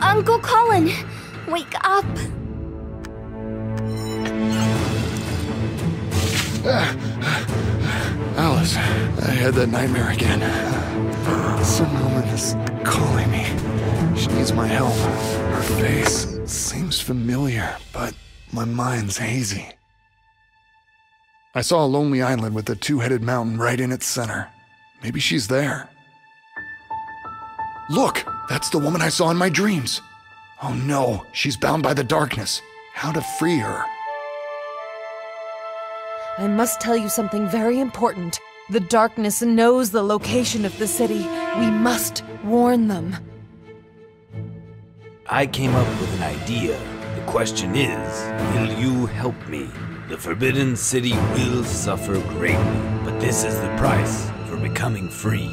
Uncle Colin, wake up. Ah, Alice, I had that nightmare again. Some woman is calling me. She needs my help. Her face seems familiar, but my mind's hazy. I saw a lonely island with a two headed mountain right in its center. Maybe she's there. Look! That's the woman I saw in my dreams. Oh no, she's bound by the darkness. How to free her? I must tell you something very important. The darkness knows the location of the city. We must warn them. I came up with an idea. The question is, will you help me? The Forbidden City will suffer greatly, but this is the price for becoming free.